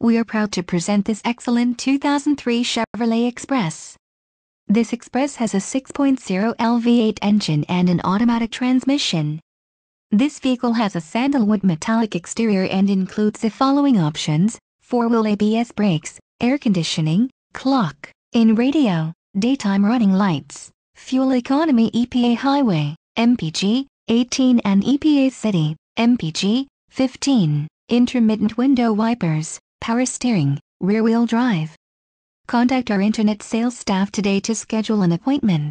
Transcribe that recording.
we are proud to present this excellent 2003 Chevrolet Express. This Express has a 6.0 LV8 engine and an automatic transmission. This vehicle has a sandalwood metallic exterior and includes the following options, 4-wheel ABS brakes, air conditioning, clock, in radio, daytime running lights, fuel economy EPA highway, MPG, 18 and EPA city, MPG, 15, intermittent window wipers, power steering, rear-wheel drive. Contact our internet sales staff today to schedule an appointment.